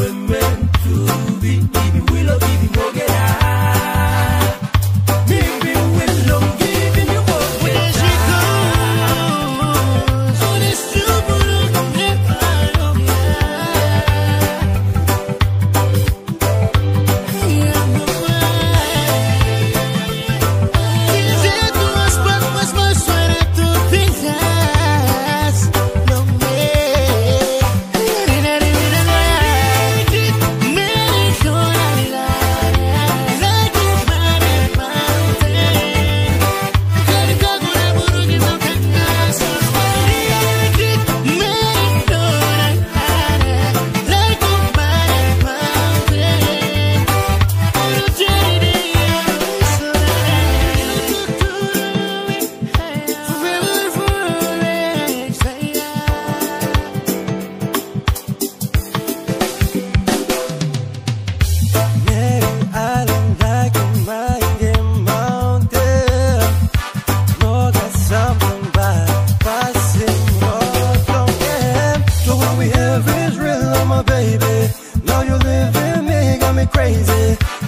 women. crazy.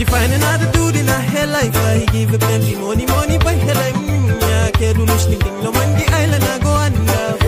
She find another dude in her hair life. He give her plenty money, money by her life. Mm, yeah, Kerulush, Ning Ding, no the Island, I go and love.